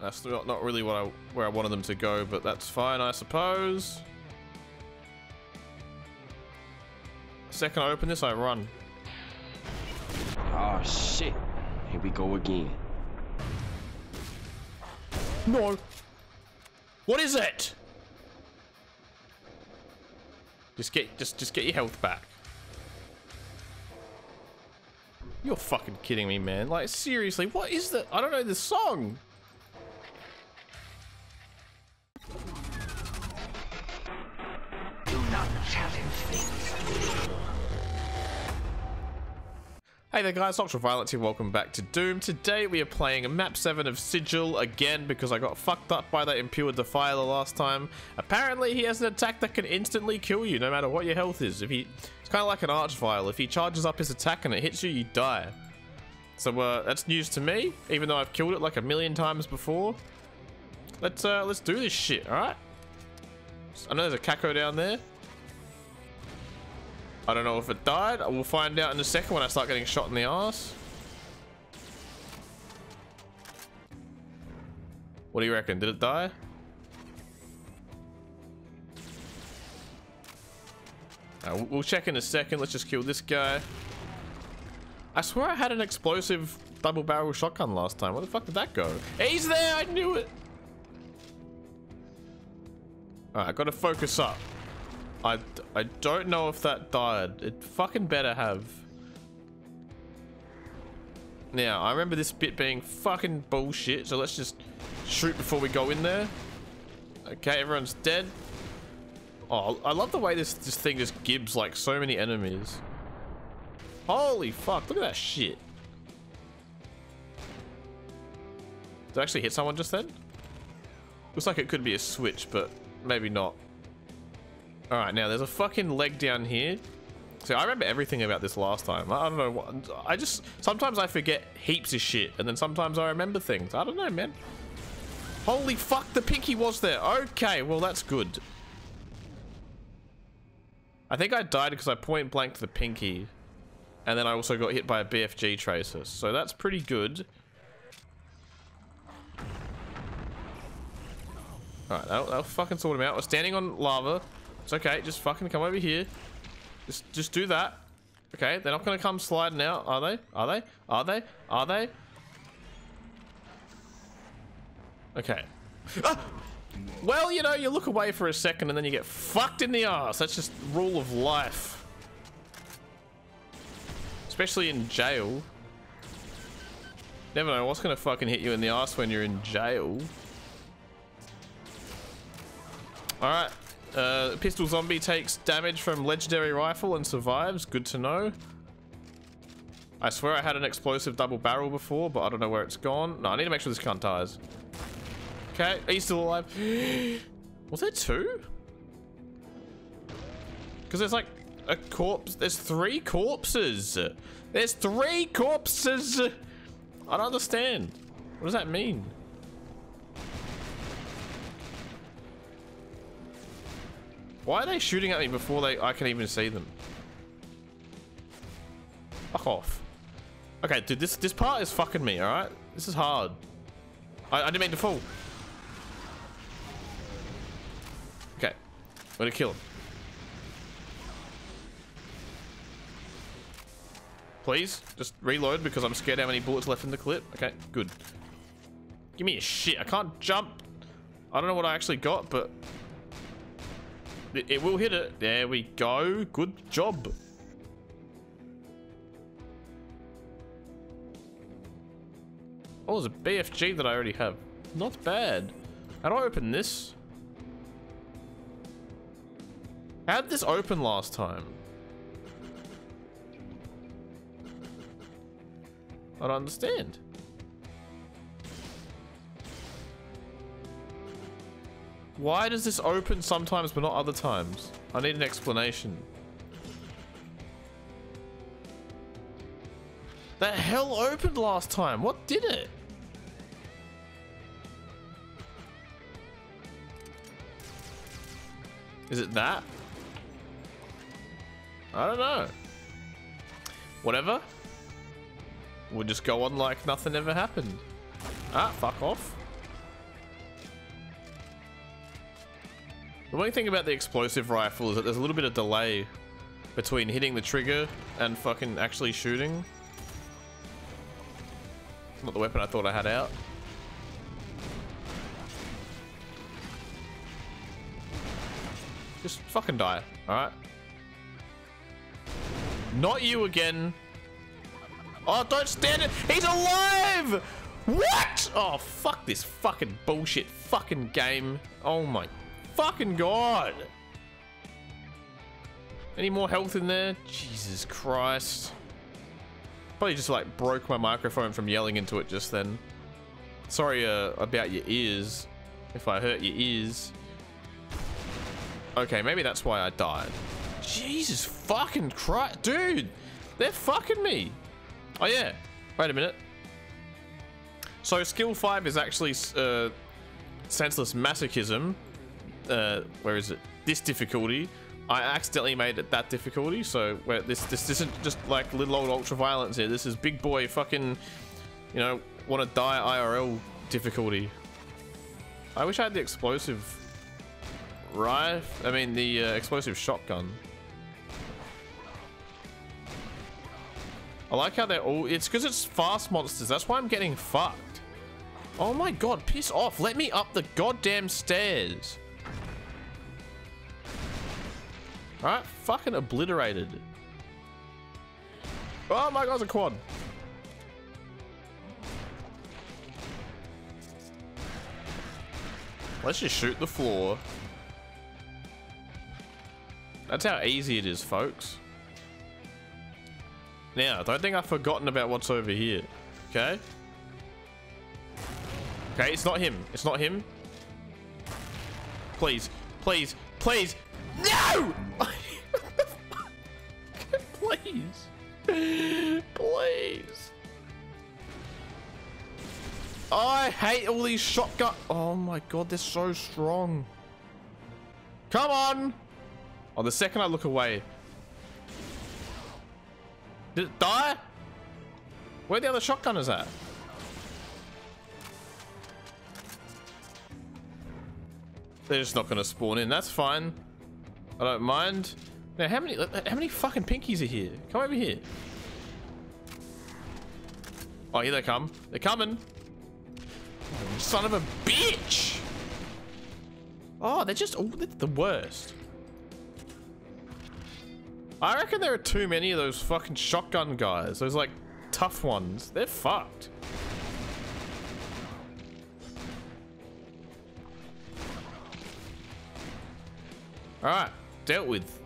That's not, not really what I, where I wanted them to go, but that's fine, I suppose. Second I open this, I run. Oh shit. Here we go again. No. What is it? Just get just just get your health back. You're fucking kidding me, man. Like seriously, what is that? I don't know this song. Hey there guys, Ultra Violence here, welcome back to Doom. Today we are playing a map 7 of Sigil again because I got fucked up by that Impure Defiler last time. Apparently he has an attack that can instantly kill you no matter what your health is. If he, It's kind of like an Archvile, if he charges up his attack and it hits you, you die. So uh, that's news to me, even though I've killed it like a million times before. Let's uh, let's do this shit, alright? I know there's a Caco down there. I don't know if it died. We'll find out in a second when I start getting shot in the ass. What do you reckon? Did it die? Uh, we'll check in a second. Let's just kill this guy. I swear I had an explosive double barrel shotgun last time. Where the fuck did that go? He's there! I knew it! Alright, gotta focus up. I, I don't know if that died. It fucking better have. Now, I remember this bit being fucking bullshit, so let's just shoot before we go in there. Okay, everyone's dead. Oh, I love the way this, this thing just gibbs like so many enemies. Holy fuck, look at that shit. Did I actually hit someone just then? Looks like it could be a switch, but maybe not. Alright, now there's a fucking leg down here. See, I remember everything about this last time. I don't know what... I just... Sometimes I forget heaps of shit, and then sometimes I remember things. I don't know, man. Holy fuck, the pinky was there. Okay, well, that's good. I think I died because I point blanked the pinky. And then I also got hit by a BFG tracer. So that's pretty good. Alright, that'll, that'll fucking sort him out. We're standing on lava. It's okay. Just fucking come over here. Just, just do that. Okay, they're not to come sliding out, are they? Are they? Are they? Are they? Okay. Ah! Well, you know, you look away for a second and then you get fucked in the ass. That's just rule of life. Especially in jail. Never know what's to fucking hit you in the ass when you're in jail. Alright. Uh, pistol zombie takes damage from legendary rifle and survives. Good to know. I swear I had an explosive double barrel before, but I don't know where it's gone. No, I need to make sure this cunt dies. Okay, are you still alive? Was there two? Because there's like a corpse. There's three corpses. There's three corpses. I don't understand. What does that mean? Why are they shooting at me before they I can even see them? Fuck off. Okay, dude, this this part is fucking me, alright? This is hard. I, I didn't mean to fall. Okay. I'm gonna kill him. Please, just reload because I'm scared how many bullets left in the clip. Okay, good. Give me a shit. I can't jump. I don't know what I actually got, but it, will hit it. There we go. Good job. Oh, there's a BFG that I already have. Not bad. How do I open this? How did this open last time? I don't understand. Why does this open sometimes but not other times? I need an explanation. That hell opened last time? What did it? Is it that? I don't know. Whatever. We'll just go on like nothing ever happened. Ah, fuck off. The only thing about the explosive rifle is that there's a little bit of delay between hitting the trigger and fucking actually shooting. Not the weapon I thought I had out. Just fucking die, alright? Not you again. Oh, don't stand it. He's alive! What? Oh, fuck this fucking bullshit fucking game. Oh my fucking god. Any more health in there? Jesus Christ. Probably just like broke my microphone from yelling into it just then. Sorry uh, about your ears. If I hurt your ears. Okay, maybe that's why I died. Jesus fucking Christ. Dude, they're fucking me. Oh yeah. Wait a minute. So skill 5 is actually uh, senseless masochism. Uh, where is it? This difficulty. I accidentally made it that difficulty, so where this this isn't just like little old ultra violence here. This is big boy fucking, you know, want to die IRL difficulty. I wish I had the explosive rifle. I mean the uh, explosive shotgun. I like how they're all. It's because it's fast monsters. That's why I'm getting fucked. Oh my god, piss off! Let me up the goddamn stairs. Alright, fucking obliterated. Oh my god, it's a quad. Let's just shoot the floor. That's how easy it is, folks. Now, don't think I've forgotten about what's over here. Okay? Okay, it's not him. It's not him. Please, please, please. No! please. Please. I hate all these shotgun. Oh my god, they're so strong. Come on. Oh, the second I look away. Did it die? Where the other shotgun is at? They're just not going to spawn in. That's fine. I don't mind. Now, how many how many fucking pinkies are here? Come over here. Oh, here they come. They're coming. Son of a bitch! Oh, they're just oh, they're the worst. I reckon there are too many of those fucking shotgun guys. Those like tough ones. They're fucked. Alright, dealt with.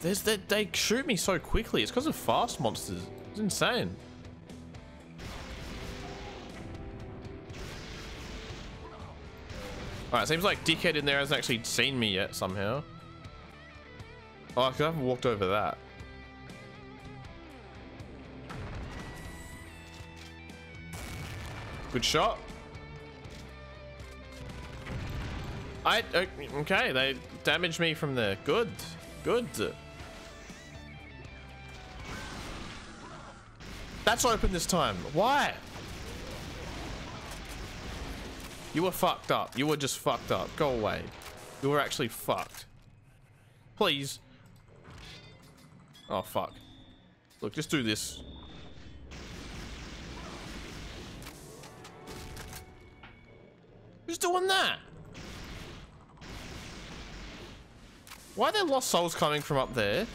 There's that they, shoot me so quickly. It's because of fast monsters. It's insane. Alright, seems like Dickhead in there hasn't actually seen me yet somehow. Oh, I haven't walked over that. Good shot. I okay. They damaged me from there. Good, good. That's open this time. Why? You were fucked up. You were just fucked up. Go away. You were actually fucked. Please. Oh, fuck. Look, just do this. Who's doing that? Why are there lost souls coming from up there?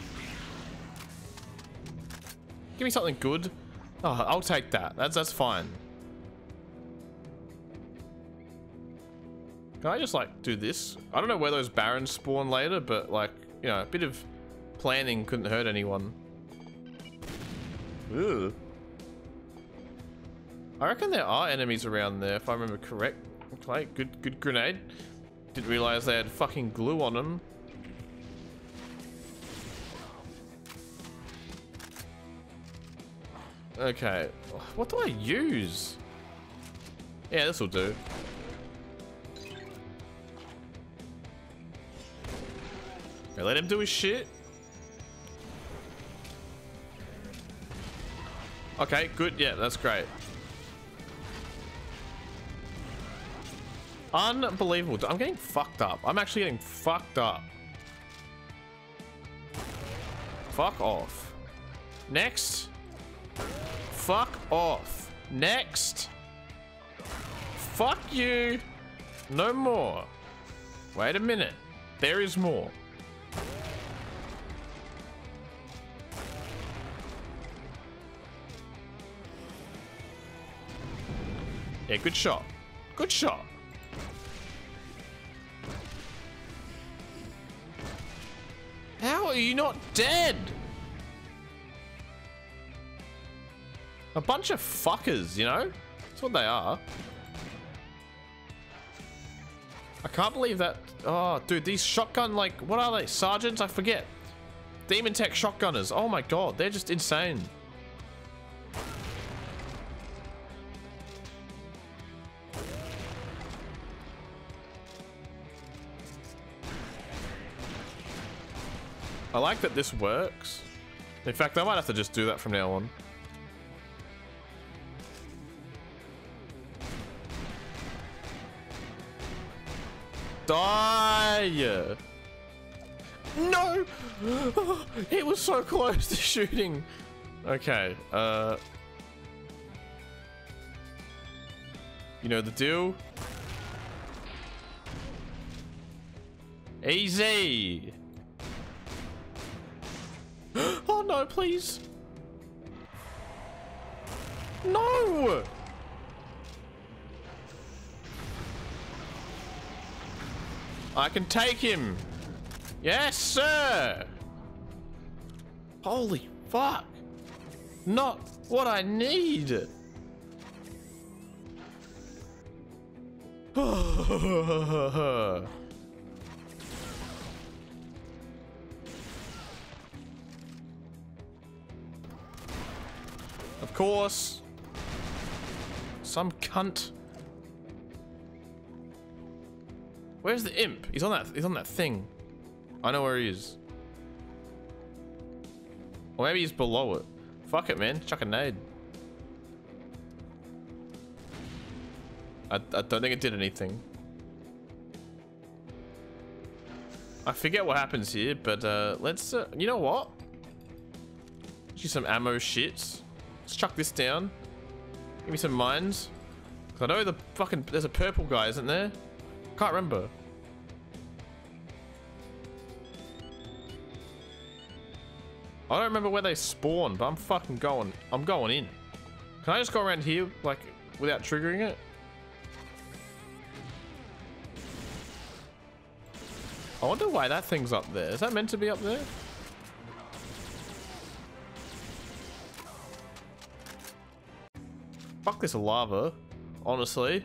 Give me something good. Oh, I'll take that. That's that's fine. Can I just like do this? I don't know where those barons spawn later, but like, you know, a bit of planning couldn't hurt anyone. Ooh. I reckon there are enemies around there, if I remember correct. Okay, good, good grenade. Didn't realize they had fucking glue on them. Okay, what do I use? Yeah, this will do. Okay, let him do his shit. Okay, good. Yeah, that's great. Unbelievable. I'm getting fucked up. I'm actually getting fucked up. Fuck off. Next. Off. Next. Fuck you. No more. Wait a minute. There is more. Yeah, good shot. Good shot. How are you not dead? A bunch of fuckers, you know? That's what they are. I can't believe that. Oh, dude, these shotgun, like, what are they? Sergeants? I forget. Demon Tech shotgunners. Oh my god, they're just insane. I like that this works. In fact, I might have to just do that from now on. Die! No! It was so close to shooting. Okay, uh... You know the deal? Easy! oh no, please! No! I can take him. Yes, sir. Holy fuck. Not what I need. of course. Some cunt. Where's the imp? He's on that he's on that thing. I know where he is. Or maybe he's below it. Fuck it, man. Chuck a nade. I, I don't think it did anything. I forget what happens here, but uh, let's... Uh, you know what? Use some ammo shits. Let's chuck this down. Give me some mines. Cause I know the fucking... There's a purple guy, isn't there? I can't remember. I don't remember where they spawn, but I'm fucking going. I'm going in. Can I just go around here, like, without triggering it? I wonder why that thing's up there. Is that meant to be up there? Fuck this lava, honestly.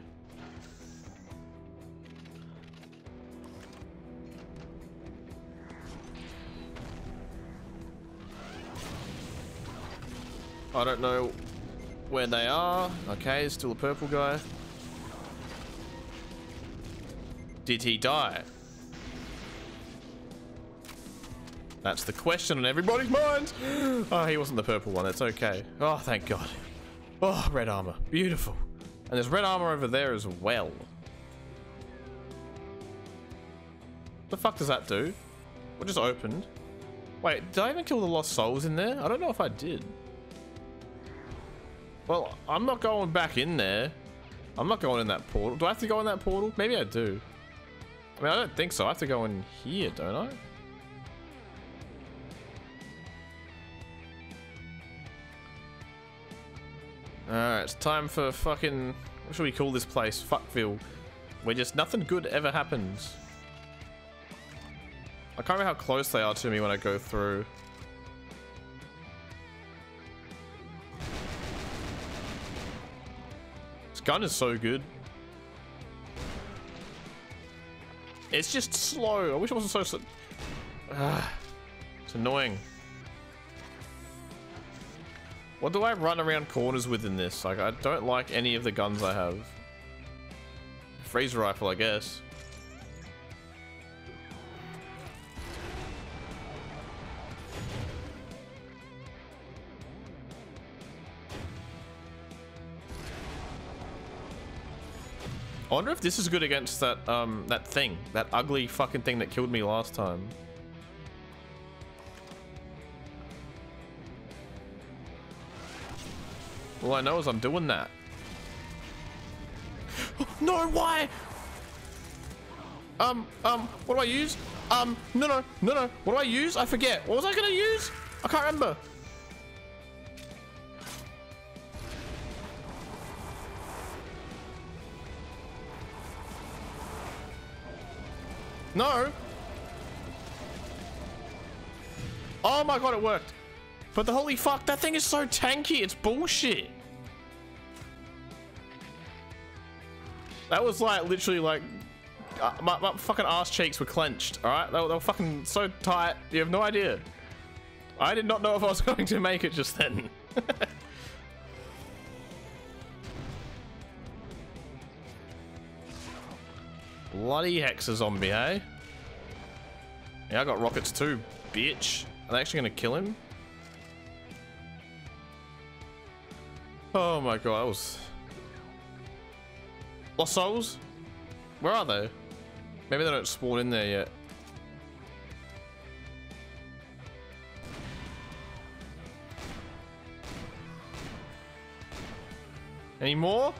I don't know where they are. Okay, still a purple guy. Did he die? That's the question on everybody's minds. Oh, he wasn't the purple one. It's okay. Oh, thank God. Oh, red armor. Beautiful. And there's red armor over there as well. The fuck does that do? What just opened? Wait, did I even kill the lost souls in there? I don't know if I did. Well, I'm not going back in there. I'm not going in that portal. Do I have to go in that portal? Maybe I do. I mean, I don't think so. I have to go in here, don't I? Alright, it's time for fucking... What should we call this place? Fuckville. Where just nothing good ever happens. I can't remember how close they are to me when I go through. Gun is so good. It's just slow. I wish it wasn't so slow. Ah, it's annoying. What do I run around corners with in this? Like, I don't like any of the guns I have. Freezer rifle, I guess. Wonder if this is good against that um that thing, that ugly fucking thing that killed me last time. All I know is I'm doing that. no, why? Um, um, what do I use? Um, no, no, no, no. What do I use? I forget. What was I gonna use? I can't remember. No. Oh my god, it worked. But the holy fuck, that thing is so tanky. It's bullshit. That was like literally like uh, my, my, fucking ass cheeks were clenched. All right, they, they were fucking so tight. You have no idea. I did not know if I was going to make it just then. Bloody Hexa zombie, eh? Yeah, I got rockets too, bitch. Are they actually gonna kill him? Oh my god, that was... Lost souls? Where are they? Maybe they don't spawn in there yet. Any more?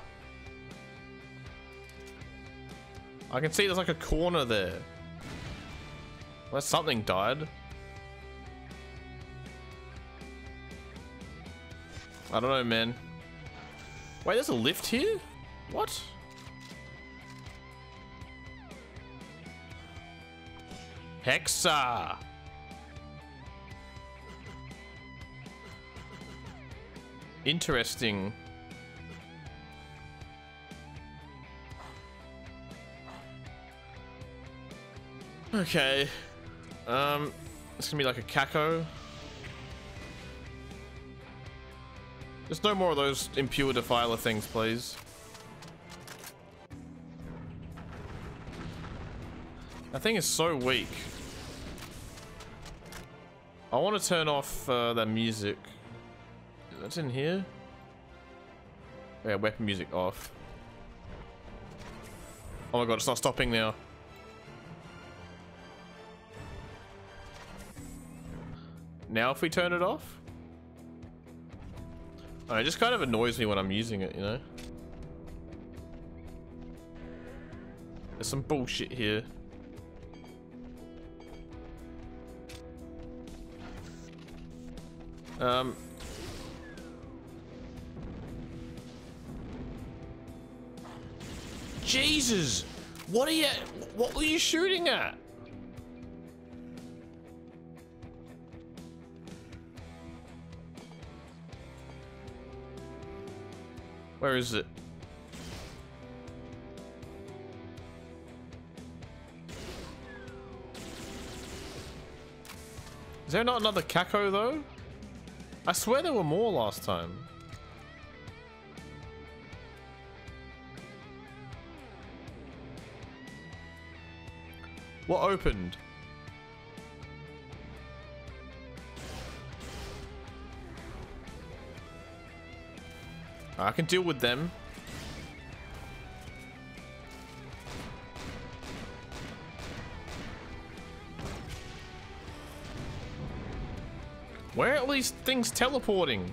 I can see there's like a corner there. Well, something died. I don't know, man. Wait, there's a lift here? What? Hexa! Interesting. Okay. Um, it's gonna be like a Caco. There's no more of those impure defiler things, please. That thing is so weak. I want to turn off uh, that music. That's in here. Yeah, weapon music off. Oh my god, it's not stopping now. Now if we turn it off? Oh, it just kind of annoys me when I'm using it, you know? There's some bullshit here. Um. Jesus! What are you... What were you shooting at? Where is it? Is there not another Caco though? I swear there were more last time. What opened? I can deal with them. Where are all these things teleporting?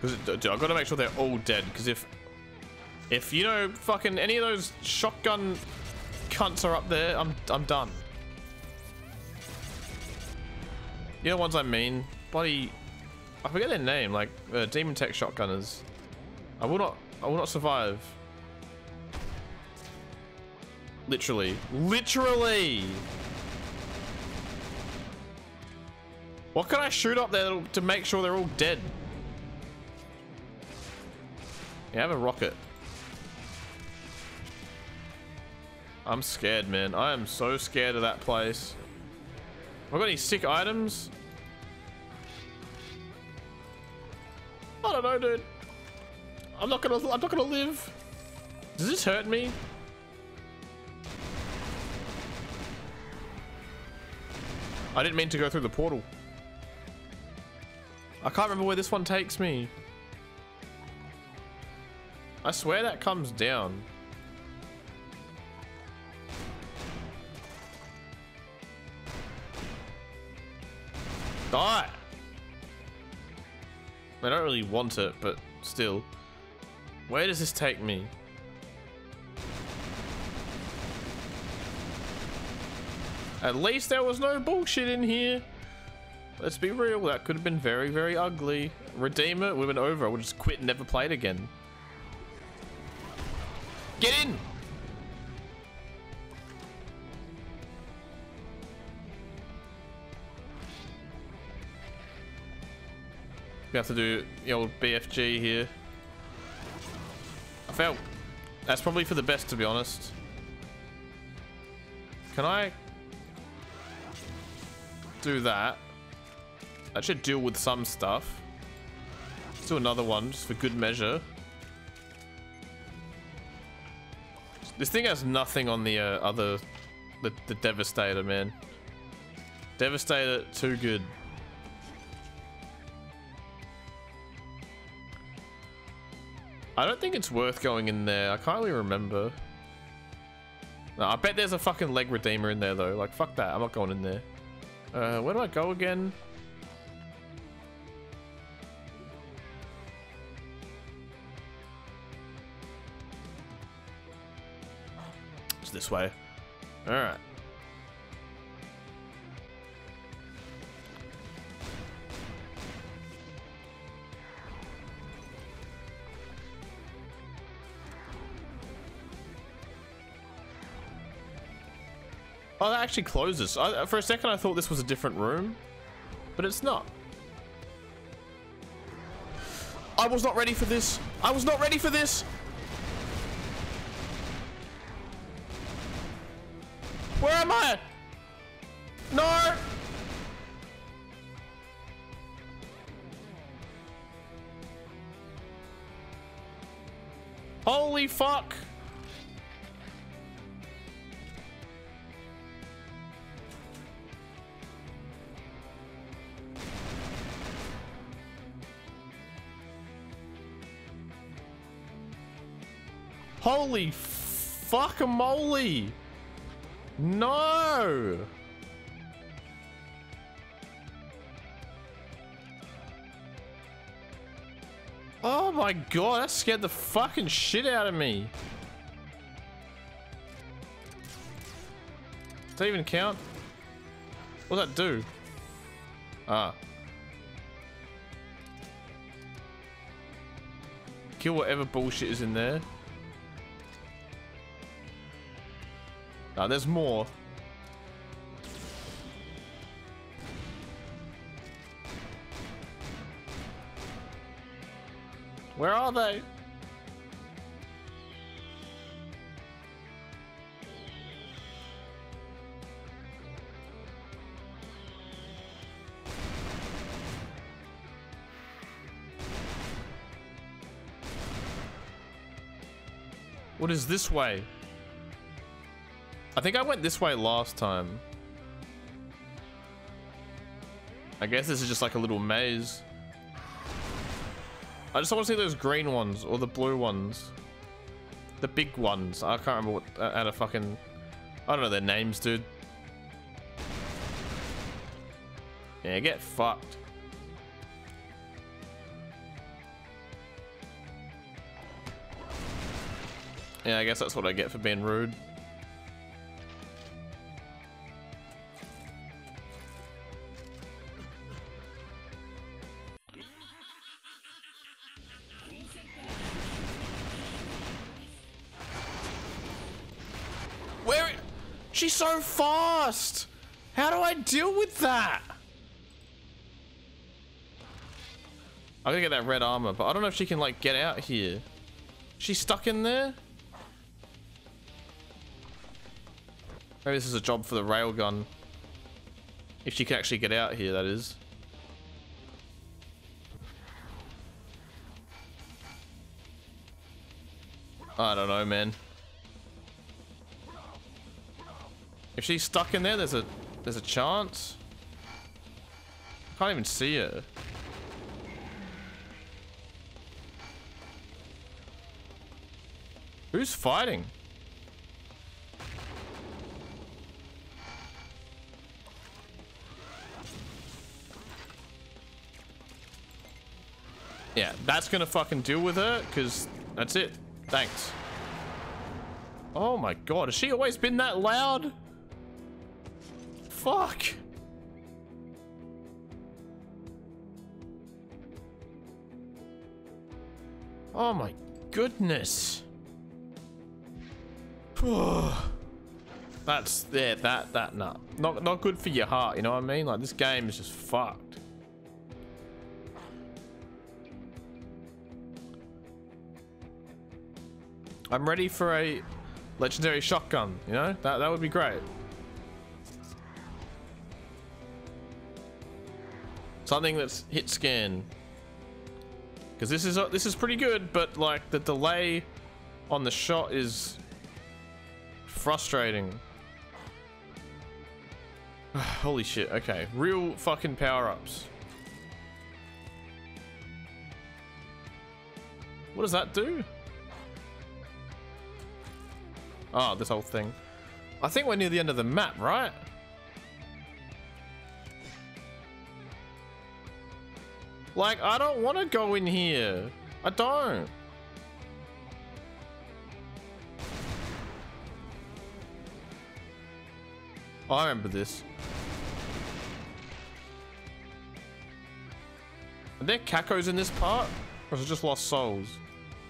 Because I've got to make sure they're all dead. Because if, if you know, fucking any of those shotgun cunts are up there, I'm I'm done. You know ones I mean? Bloody... I forget their name, like, uh, Demon Tech Shotgunners. I will not... I will not survive. Literally. Literally! What can I shoot up there to make sure they're all dead? You have a rocket. I'm scared, man. I am so scared of that place. I got any sick items? I don't know, dude. I'm not gonna. I'm not gonna live. Does this hurt me? I didn't mean to go through the portal. I can't remember where this one takes me. I swear that comes down. Die! I don't really want it, but still. Where does this take me? At least there was no bullshit in here. Let's be real, that could have been very, very ugly. Redeem it, we've been over. We'll just quit and never play it again. Get in! We have to do the old BFG here. I felt that's probably for the best, to be honest. Can I do that? That should deal with some stuff. Let's do another one, just for good measure. This thing has nothing on the uh, other, the, the Devastator, man. Devastator, too good. I don't think it's worth going in there. I can't really remember. No, I bet there's a fucking leg redeemer in there though. Like, fuck that. I'm not going in there. Uh, where do I go again? It's this way. Alright. Oh, that actually closes. I, for a second, I thought this was a different room, but it's not. I was not ready for this. I was not ready for this. Where am I? No. Holy fuck. Holy fuck a moly! No! Oh my god, that scared the fucking shit out of me. Does that even count? What does that do? Ah. Kill whatever bullshit is in there. No, there's more. Where are they? What is this way? I think I went this way last time. I guess this is just like a little maze. I just want to see those green ones or the blue ones. The big ones. I can't remember what uh, out of fucking I don't know their names, dude. Yeah, get fucked. Yeah, I guess that's what I get for being rude. She's so fast! How do I deal with that? I'm gonna get that red armor, but I don't know if she can like get out here. She's stuck in there? Maybe this is a job for the railgun. If she can actually get out here, that is. I don't know, man. If she's stuck in there, there's a there's a chance. I Can't even see her. Who's fighting? Yeah, that's gonna fucking deal with her, because that's it. Thanks. Oh my god, has she always been that loud? Fuck. Oh my goodness. That's yeah, that that nut. Not not good for your heart, you know what I mean? Like this game is just fucked. I'm ready for a legendary shotgun, you know? That that would be great. Something that's hit scan. Because this is uh, this is pretty good, but like the delay on the shot is frustrating. Holy shit, okay. Real fucking power-ups. What does that do? Oh, this whole thing. I think we're near the end of the map, right? Like, I don't want to go in here. I don't. Oh, I remember this. Are there cacos in this part? Or is it just lost souls?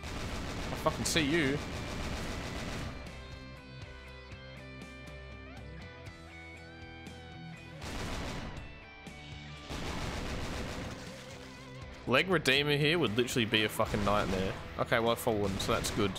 I fucking see you. Leg Redeemer here would literally be a fucking nightmare. Okay, well, I've fallen, so that's good.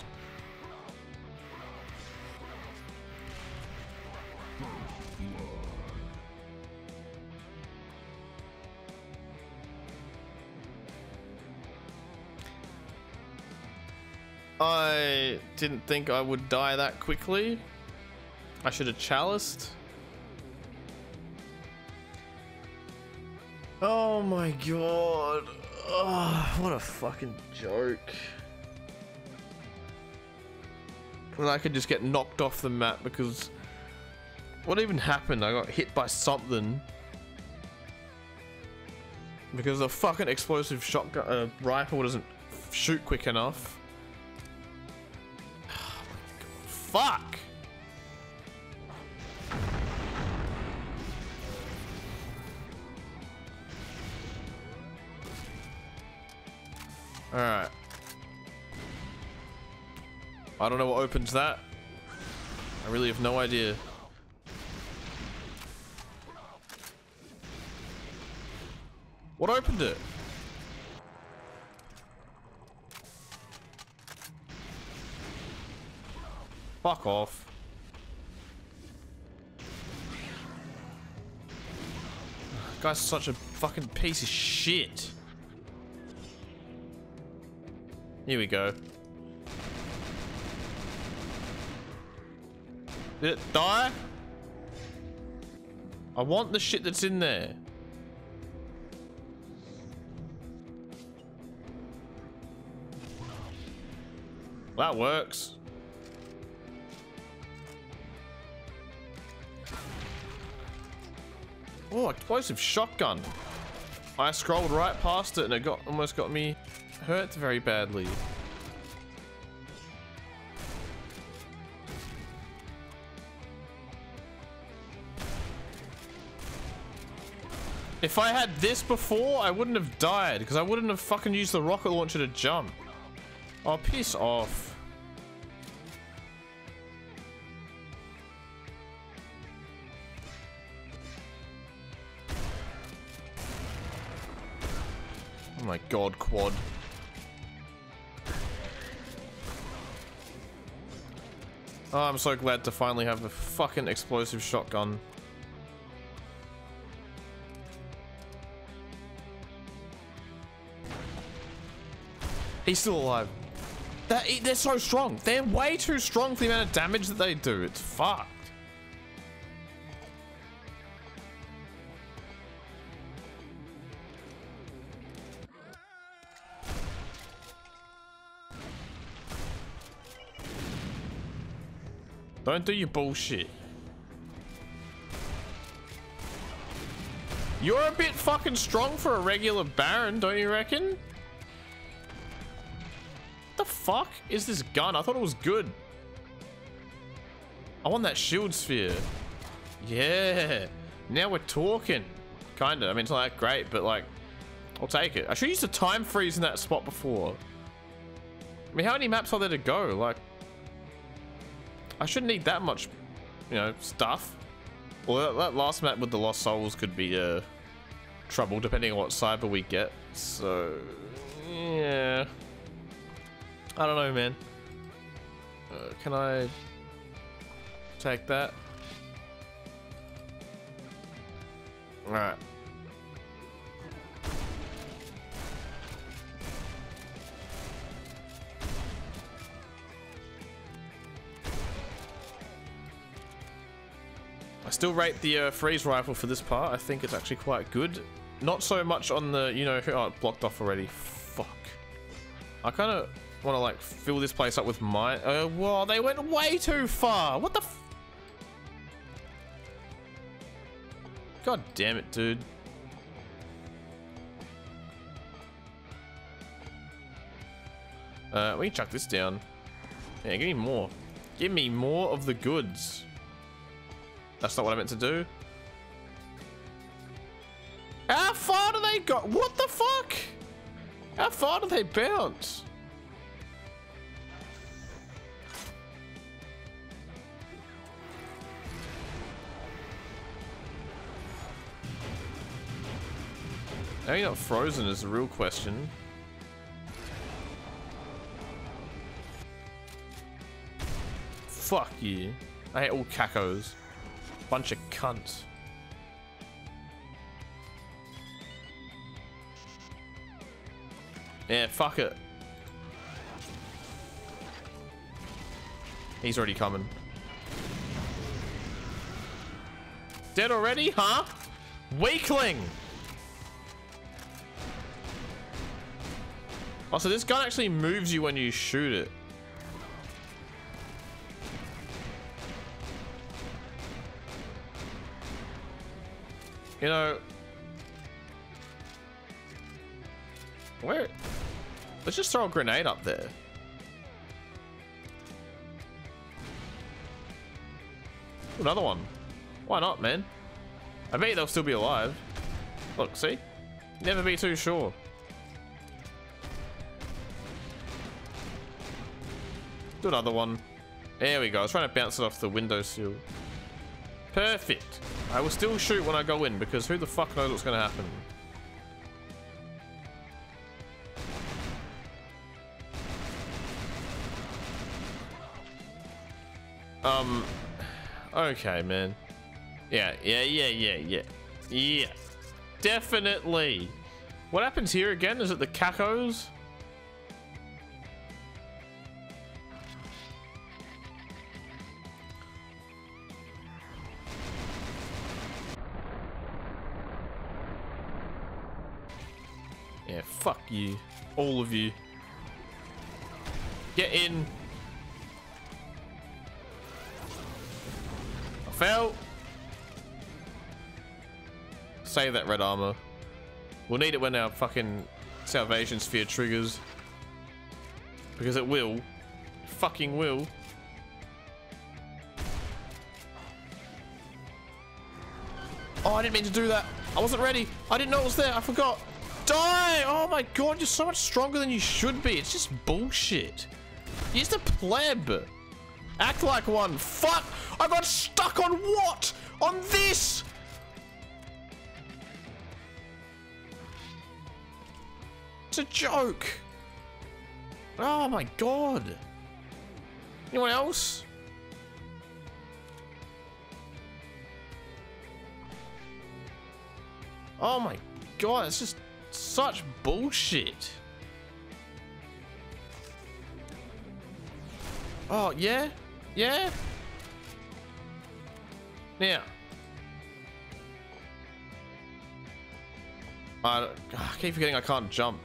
I didn't think I would die that quickly. I should have chaliced. Oh my god. Oh, what a fucking joke. When I could just get knocked off the map because... What even happened? I got hit by something. Because a fucking explosive shotgun uh, rifle doesn't shoot quick enough. Oh Fuck! I don't know what opens that. I really have no idea. What opened it? Fuck off. Guy's such a fucking piece of shit. Here we go. Did it die? I want the shit that's in there. That works. Oh, explosive shotgun. I scrolled right past it and it got almost got me hurt very badly. If I had this before, I wouldn't have died, because I wouldn't have fucking used the rocket launcher to jump. Oh, piss off. Oh my god, quad. Oh, I'm so glad to finally have a fucking explosive shotgun. He's still alive. They're so strong. They're way too strong for the amount of damage that they do. It's fucked. Don't do your bullshit. You're a bit fucking strong for a regular Baron, don't you reckon? The fuck is this gun? I thought it was good. I want that shield sphere. Yeah. Now we're talking. Kinda. I mean, it's not that great, but like, I'll take it. I should use the time freeze in that spot before. I mean, how many maps are there to go? Like, I shouldn't need that much, you know, stuff. Well, that, that last map with the Lost Souls could be uh, trouble, depending on what cyber we get. So, yeah. I don't know, man. Uh, can I take that? Alright. I still rate the uh, freeze rifle for this part. I think it's actually quite good. Not so much on the, you know, oh, blocked off already. Fuck. I kind of want to, like, fill this place up with mine. Uh, whoa, they went way too far. What the God damn it, dude. Uh, we can chuck this down. Yeah, give me more. Give me more of the goods. That's not what I meant to do. How far do they go? What the fuck? How far do they bounce? Now you're not frozen is the real question. Fuck you. I hate all cacos. Bunch of cunts. Yeah, fuck it. He's already coming. Dead already, huh? Weakling! Oh, so this gun actually moves you when you shoot it. You know... Where... Let's just throw a grenade up there. Another one. Why not, man? I bet they'll still be alive. Look, see? Never be too sure. Do another one. There we go. I was trying to bounce it off the windowsill. Perfect. I will still shoot when I go in because who the fuck knows what's going to happen. Um, okay, man. Yeah, yeah, yeah, yeah, yeah. Yeah. Definitely. What happens here again? Is it the cacos? You. All of you. Get in. I fell. Save that red armor. We'll need it when our fucking salvation sphere triggers. Because it will. Fucking will. Oh, I didn't mean to do that. I wasn't ready. I didn't know it was there. I forgot. Die! Oh my god, you're so much stronger than you should be. It's just bullshit. You're just a pleb. Act like one. Fuck! I got stuck on what? On this! It's a joke. Oh my god. Anyone else? Oh my god, it's just such bullshit. Oh, yeah? Yeah? Now. I, I keep forgetting I can't jump.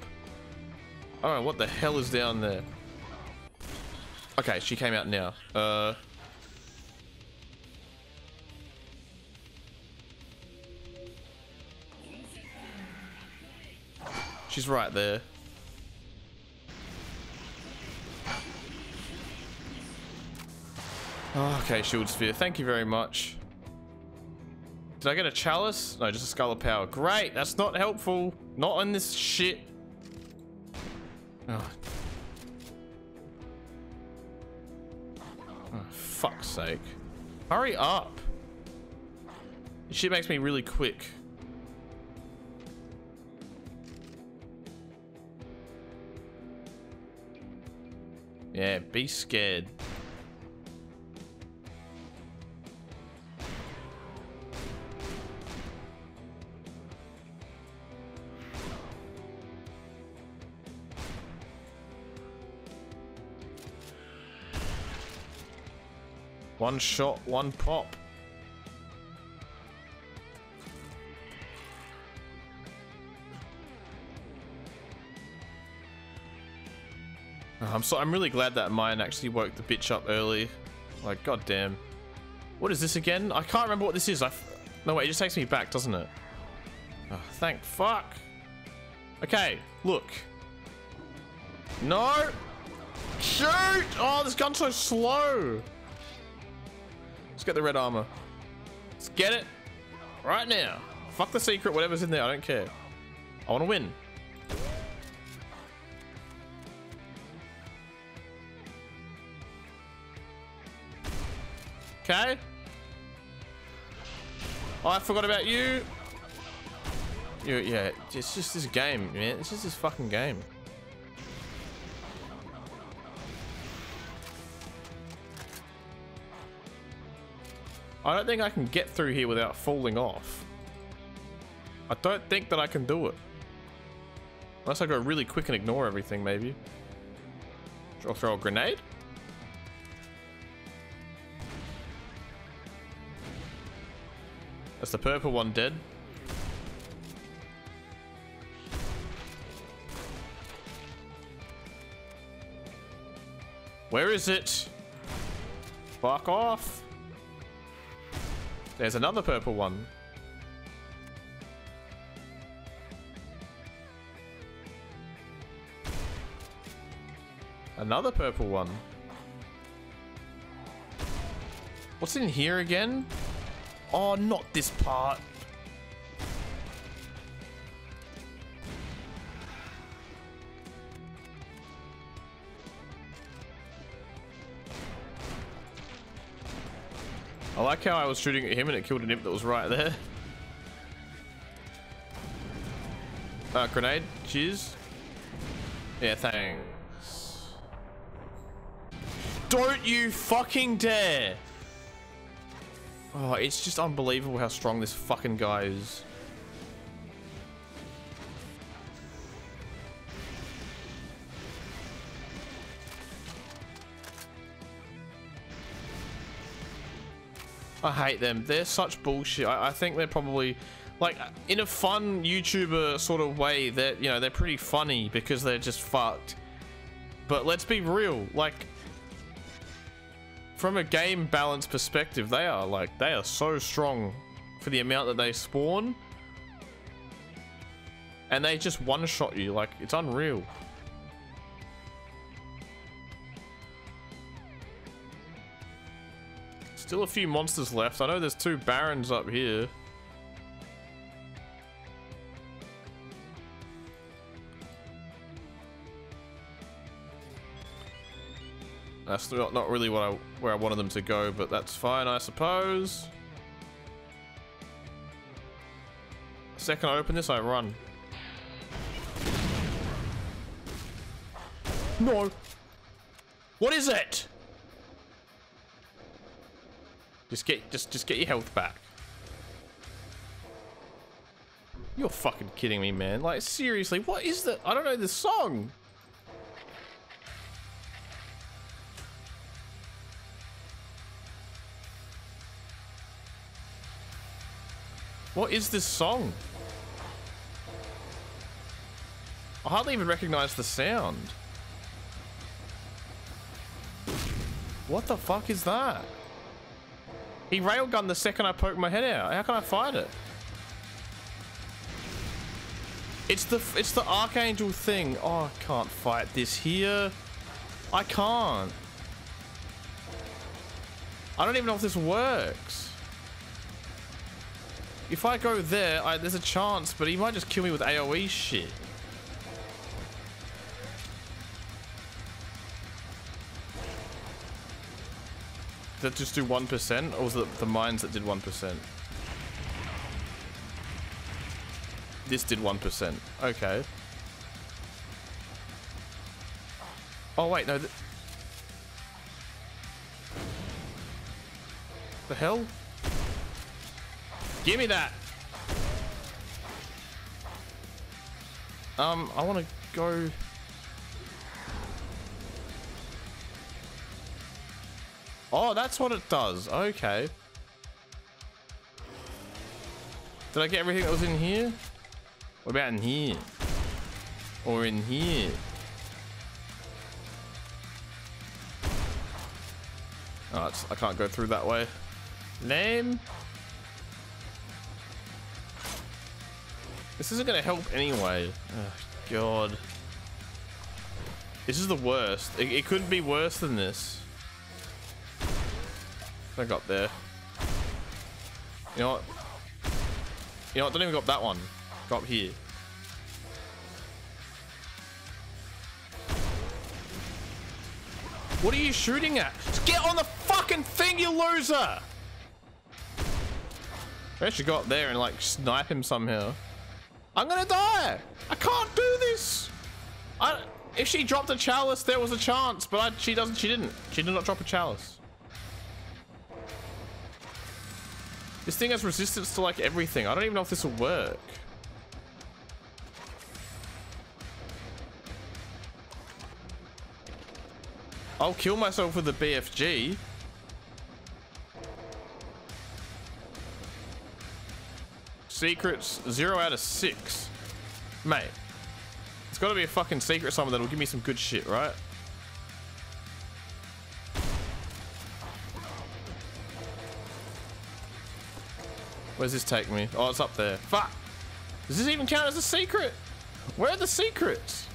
I don't know what the hell is down there. Okay, she came out now. Uh, She's right there. Oh, okay, Shield Sphere. Thank you very much. Did I get a chalice? No, just a skull of power. Great, that's not helpful. Not on this shit. Oh. oh fuck's sake. Hurry up. This shit makes me really quick. Yeah, be scared. One shot, one pop. I'm so I'm really glad that mine actually woke the bitch up early. Like, goddamn. What is this again? I can't remember what this is. I no wait, it just takes me back, doesn't it? Oh, thank fuck. Okay, look. No. Shoot! Oh, this gun's so slow. Let's get the red armor. Let's get it right now. Fuck the secret, whatever's in there. I don't care. I want to win. Oh, I forgot about you. You, yeah, it's just this game, man. It's just this fucking game. I don't think I can get through here without falling off. I don't think that I can do it. Unless I go really quick and ignore everything, maybe. Or throw a grenade? That's the purple one dead. Where is it? Fuck off. There's another purple one. Another purple one. What's in here again? Oh, not this part. I like how I was shooting at him and it killed an imp that was right there. Uh, grenade. Cheers. Yeah, thanks. Don't you fucking dare! Oh, it's just unbelievable how strong this fucking guy is. I hate them. They're such bullshit. I, I, think they're probably like in a fun YouTuber sort of way that you know they're pretty funny because they're just fucked. But let's be real, like from a game balance perspective, they are like they are so strong for the amount that they spawn. And they just one-shot you, like it's unreal. Still a few monsters left. I know there's two barons up here. That's not, not really what I, where I wanted them to go, but that's fine, I suppose. The second I open this, I run. No. What is it? Just get just just get your health back. You're fucking kidding me, man. Like seriously, what is that? I don't know this song. What is this song? I hardly even recognize the sound. What the fuck is that? He railgunned the second I poked my head out. How can I fight it? It's the it's the archangel thing. Oh, I can't fight this here. I can't. I don't even know if this works. If I go there, I, there's a chance, but he might just kill me with AoE shit. Did that just do 1%? Or was it the mines that did 1%? This did 1%. Okay. Oh, wait, no. Th the hell? Give me that! Um, I want to go... Oh, that's what it does. Okay. Did I get everything that was in here? What about in here? Or in here? Oh, I can't go through that way. Name? This isn't going to help anyway. Oh, God. This is the worst. It, it couldn't be worse than this. I got there. You know what? You know what? Don't even got that one. Go up here. What are you shooting at? Just get on the fucking thing, you loser! I actually got there and like snipe him somehow. I'm gonna die! I can't do this! I, if she dropped a chalice, there was a chance, but I, she doesn't. She didn't. She did not drop a chalice. This thing has resistance to like everything. I don't even know if this will work. I'll kill myself with the BFG. Secrets, zero out of six. Mate, it's got to be a fucking secret somewhere that'll give me some good shit, right? Where's this take me? Oh, it's up there. Fuck! Does this even count as a secret? Where are the secrets?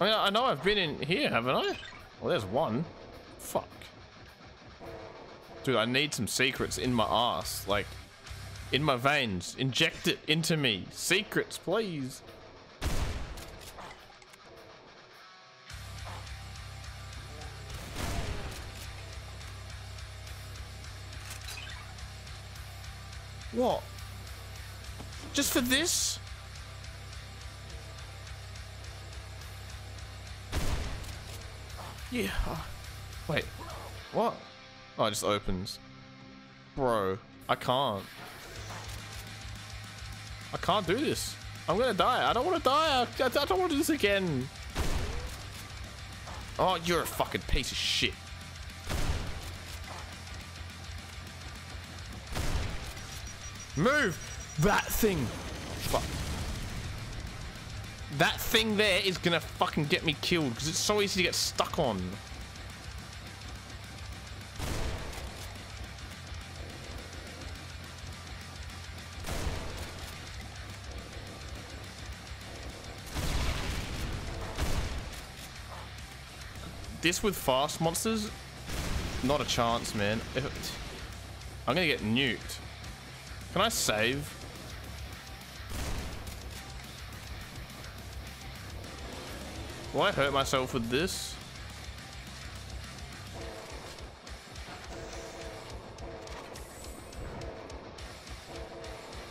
I mean, I know I've been in here, haven't I? Well, there's one. Fuck. Dude, I need some secrets in my ass. Like, in my veins. Inject it into me. Secrets, please. What? Just for this? Yeah. Wait. What? Oh, it just opens. Bro, I can't. I can't do this. I'm gonna die. I don't want to die. I, I don't want to do this again. Oh, you're a fucking piece of shit. Move! That thing! Fuck. That thing there is gonna fucking get me killed because it's so easy to get stuck on. This with fast monsters, not a chance, man. I'm gonna get nuked. Can I save? Will I hurt myself with this?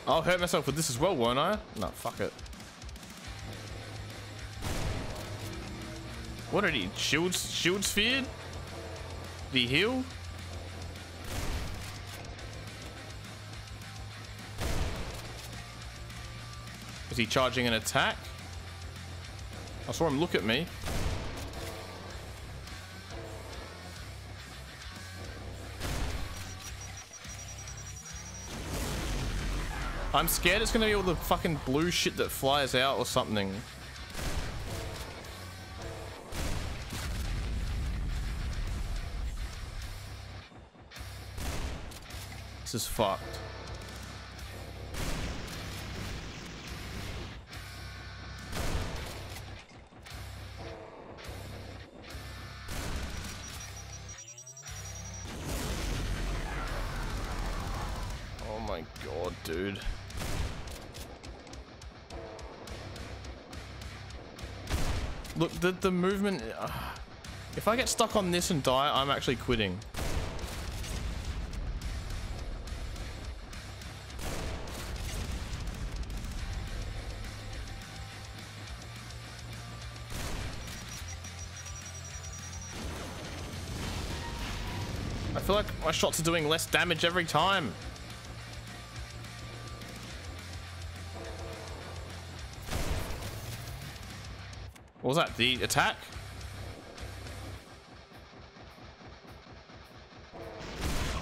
I'll hurt myself with this as well, won't I? No, fuck it. What did he? Shields, shield sphere? The heal? Is he charging an attack? I saw him look at me. I'm scared it's gonna be all the fucking blue shit that flies out or something. is fucked. Oh my god, dude. Look, the, the movement... Uh, if I get stuck on this and die, I'm actually quitting. Shots are doing less damage every time. What was that? The attack?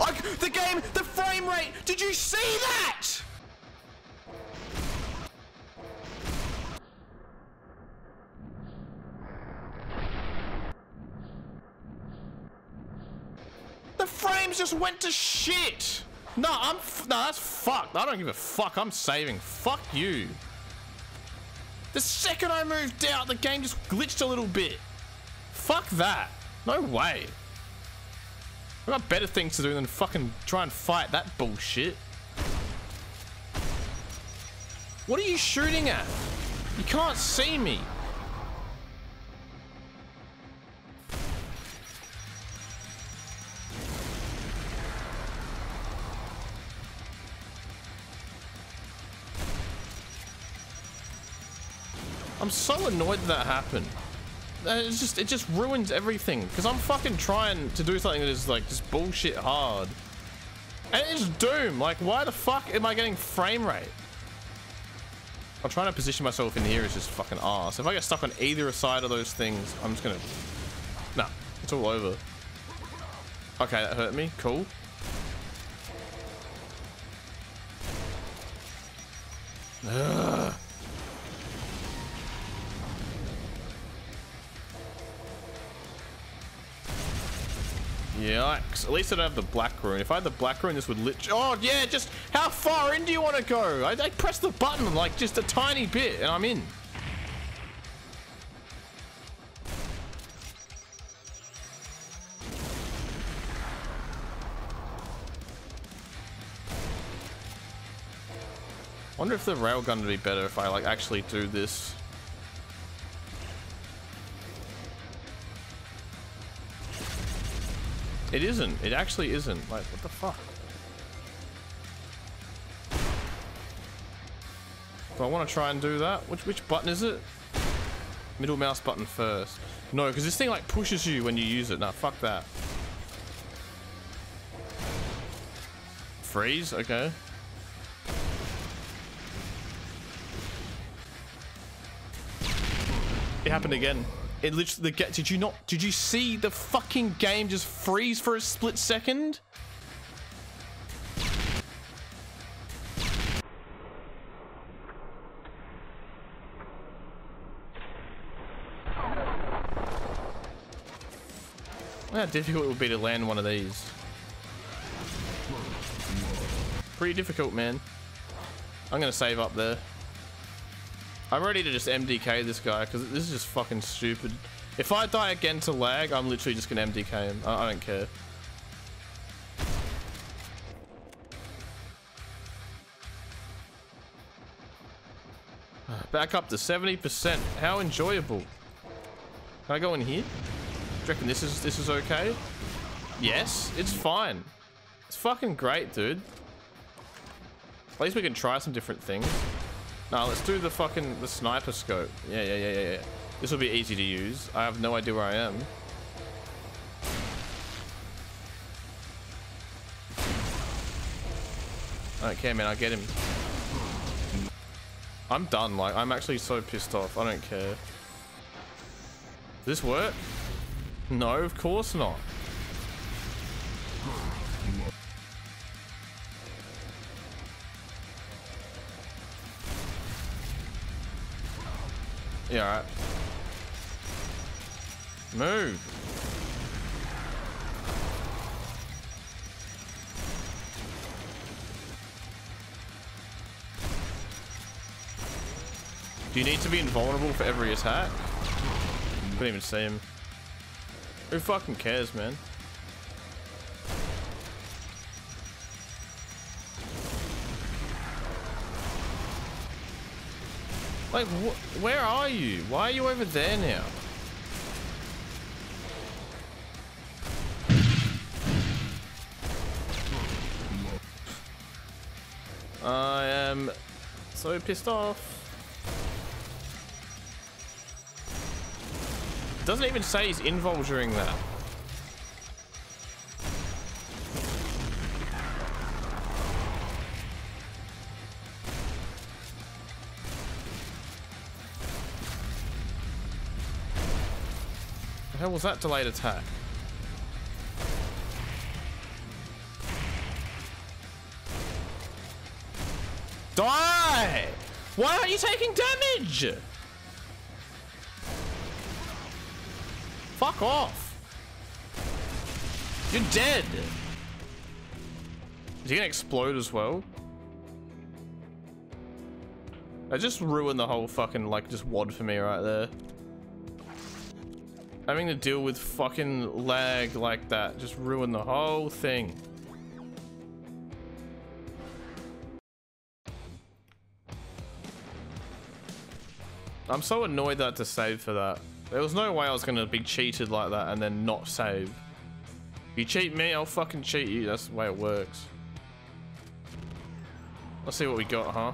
Like the game, the frame rate. Did you see that? The frames went to shit. No, I'm no, that's fucked. I don't give a fuck. I'm saving. Fuck you. The second I moved out, the game just glitched a little bit. Fuck that. No way. I've got better things to do than fucking try and fight that bullshit. What are you shooting at? You can't see me. So annoyed that that happened. Uh, it's just it just ruins everything because I'm fucking trying to do something that is like just bullshit hard. And it's Doom. Like, why the fuck am I getting frame rate? I'm trying to position myself in here is just fucking ass. If I get stuck on either side of those things, I'm just gonna... Nah, it's all over. Okay, that hurt me. Cool. Ugh. Yikes. At least I don't have the black rune. If I had the black rune, this would lit- Oh, yeah, just how far in do you want to go? I, I press the button like just a tiny bit and I'm in. wonder if the railgun would be better if I like actually do this. It isn't. It actually isn't. Like, what the fuck? Do I want to try and do that? Which which button is it? Middle mouse button first. No, because this thing like pushes you when you use it. Nah, fuck that. Freeze? Okay. It happened again. It literally, the, did you not, did you see the fucking game just freeze for a split second? How difficult it would be to land one of these. Pretty difficult, man. I'm gonna save up there. I'm ready to just MDK this guy because this is just fucking stupid. If I die again to lag, I'm literally just gonna MDK him. I, I don't care. Back up to 70%. How enjoyable. Can I go in here? Do you reckon this is this is okay? Yes, it's fine. It's fucking great, dude. At least we can try some different things. Now let's do the fucking the sniper scope. Yeah, yeah, yeah, yeah, yeah. This will be easy to use. I have no idea where I am. Okay, man, I get him. I'm done. Like, I'm actually so pissed off. I don't care. Does this work? No, of course not. Yeah. Move. Do you need to be invulnerable for every attack? Couldn't even see him. Who fucking cares, man? Like, wh where are you? Why are you over there now? I am so pissed off. Doesn't even say he's invul during that. Hell was that delayed attack? Die! Why aren't you taking damage? Fuck off. You're dead. Is he gonna explode as well? I just ruined the whole fucking, like, just wad for me right there. Having to deal with fucking lag like that just ruined the whole thing. I'm so annoyed that to save for that. There was no way I was gonna be cheated like that and then not save. If you cheat me, I'll fucking cheat you. That's the way it works. Let's see what we got, huh?